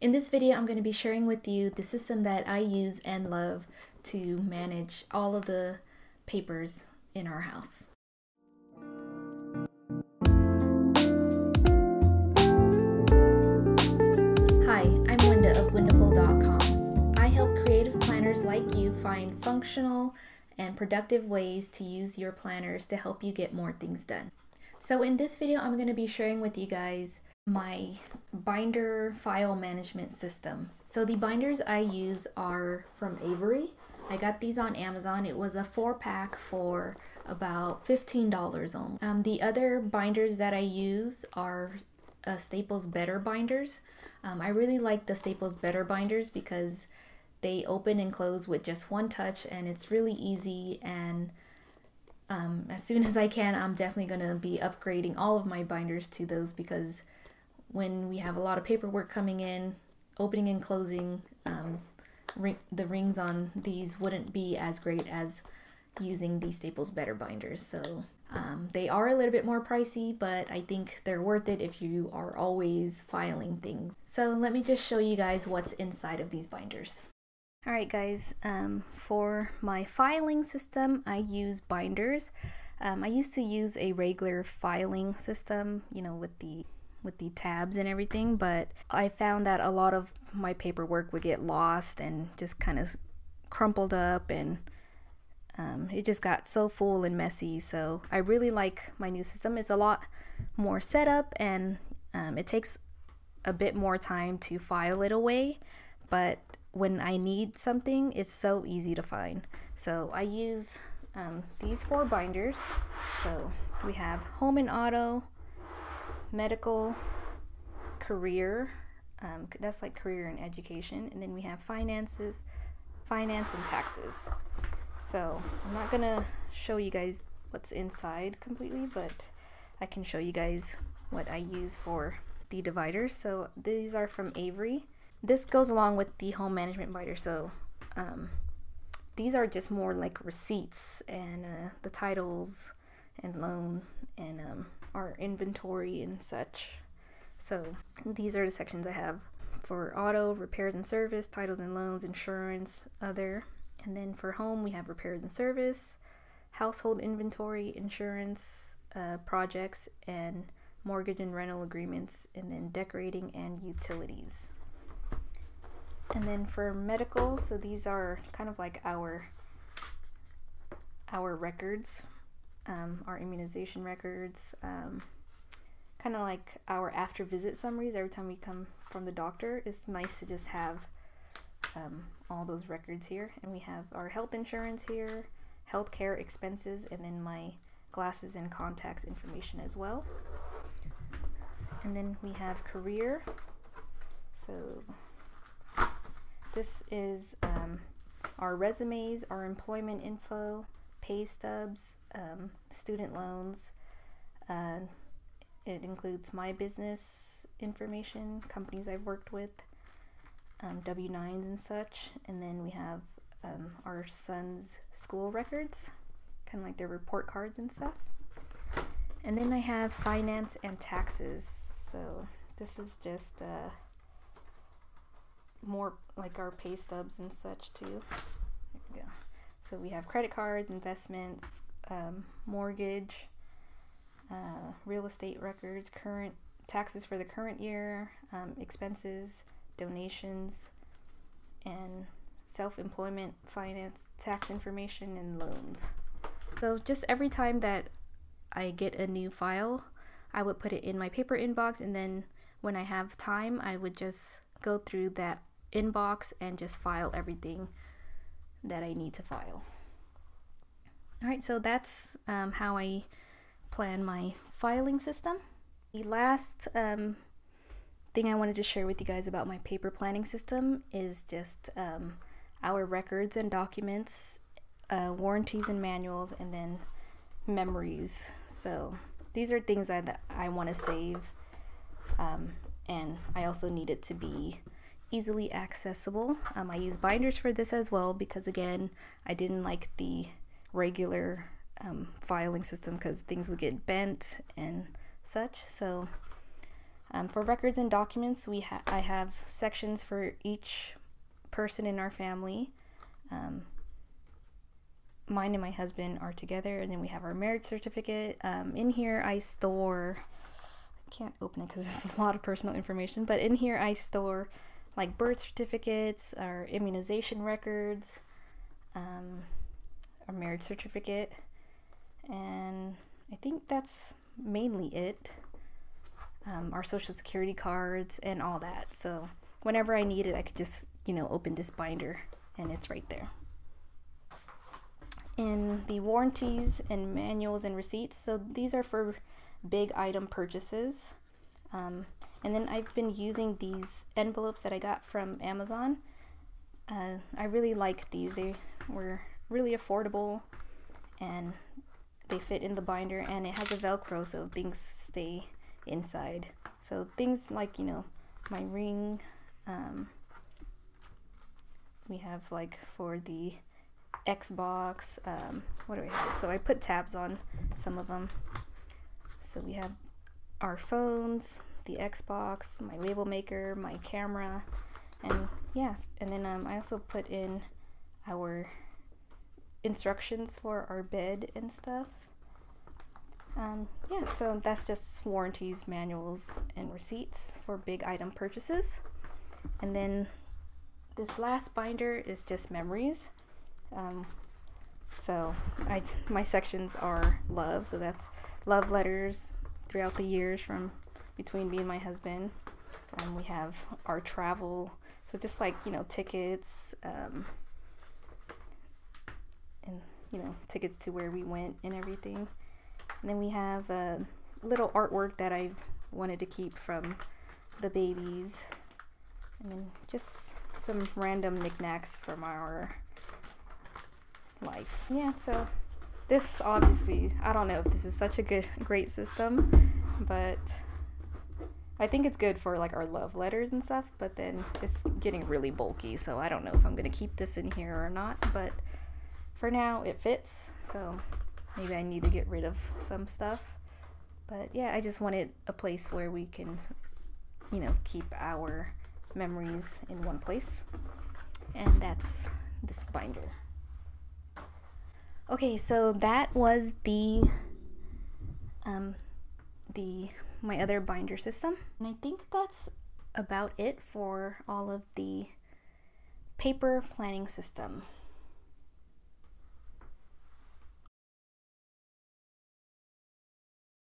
In this video, I'm going to be sharing with you the system that I use and love to manage all of the papers in our house. Hi, I'm Linda of Wendaful.com. I help creative planners like you find functional and productive ways to use your planners to help you get more things done. So in this video, I'm going to be sharing with you guys my binder file management system. So the binders I use are from Avery. I got these on Amazon. It was a four pack for about $15 only. Um, the other binders that I use are uh, Staples Better binders. Um, I really like the Staples Better binders because they open and close with just one touch and it's really easy and um, as soon as I can, I'm definitely going to be upgrading all of my binders to those because when we have a lot of paperwork coming in, opening and closing, um, ring, the rings on these wouldn't be as great as using the Staples Better binders. So um, they are a little bit more pricey, but I think they're worth it if you are always filing things. So let me just show you guys what's inside of these binders. Alright guys, um, for my filing system, I use binders. Um, I used to use a regular filing system, you know, with the with the tabs and everything, but I found that a lot of my paperwork would get lost and just kind of crumpled up and um, it just got so full and messy. So I really like my new system. It's a lot more set up and um, it takes a bit more time to file it away, but when I need something, it's so easy to find. So I use um, these four binders. So we have home and auto, medical, career, um, that's like career and education, and then we have finances, finance and taxes. So I'm not gonna show you guys what's inside completely, but I can show you guys what I use for the dividers. So these are from Avery. This goes along with the home management binder. So um, these are just more like receipts and uh, the titles and loan and um, our inventory and such. So these are the sections I have for auto, repairs and service, titles and loans, insurance, other. And then for home, we have repairs and service, household inventory, insurance, uh, projects, and mortgage and rental agreements, and then decorating and utilities. And then for medical, so these are kind of like our our records um, our immunization records, um, kind of like our after visit summaries every time we come from the doctor. It's nice to just have um, all those records here. And we have our health insurance here, healthcare expenses, and then my glasses and contacts information as well. And then we have career. So this is um, our resumes, our employment info, pay stubs, um, student loans. Uh, it includes my business information, companies I've worked with, um, W-9s and such. And then we have um, our son's school records, kind of like their report cards and stuff. And then I have finance and taxes. So this is just uh, more like our pay stubs and such too. There we go. So we have credit cards, investments, um, mortgage, uh, real estate records, current taxes for the current year, um, expenses, donations, and self employment, finance, tax information, and loans. So, just every time that I get a new file, I would put it in my paper inbox, and then when I have time, I would just go through that inbox and just file everything that I need to file. All right, so that's um, how I plan my filing system. The last um, thing I wanted to share with you guys about my paper planning system is just um, our records and documents, uh, warranties and manuals, and then memories. So these are things that I want to save, um, and I also need it to be easily accessible. Um, I use binders for this as well because again, I didn't like the regular um, filing system because things would get bent and such. So Um, for records and documents, we ha- I have sections for each person in our family. Um, mine and my husband are together, and then we have our marriage certificate. Um, in here, I store. I can't open it because it's a lot of personal information, but in here, I store like birth certificates, our immunization records, our marriage certificate, and I think that's mainly it. Um, our social security cards and all that. So whenever I need it, I could just, you know, open this binder and it's right there. In the warranties and manuals and receipts, so these are for big item purchases. Um, and then I've been using these envelopes that I got from Amazon. Uh, I really like these. They were really affordable and they fit in the binder and it has a velcro so things stay inside. So things like you know my ring um, we have like for the Xbox um, what do we have? So I put tabs on some of them so we have our phones the Xbox my label maker my camera and yes and then um, I also put in our instructions for our bed and stuff. Um, yeah, so that's just warranties, manuals, and receipts for big item purchases. And then this last binder is just memories. Um, so I my sections are love, so that's love letters throughout the years from between me and my husband. Um, we have our travel, so just like you know tickets, um, you know tickets to where we went and everything. And then we have a little artwork that I wanted to keep from the babies, and then just some random knickknacks from our life. Yeah, so this obviously I don't know if this is such a good great system, but I think it's good for like our love letters and stuff, but then it's getting really bulky, so I don't know if I'm gonna keep this in here or not, but for now it fits so maybe I need to get rid of some stuff. But yeah I just wanted a place where we can you know keep our memories in one place. And that's this binder. Okay so that was the um the my other binder system. And I think that's about it for all of the paper planning system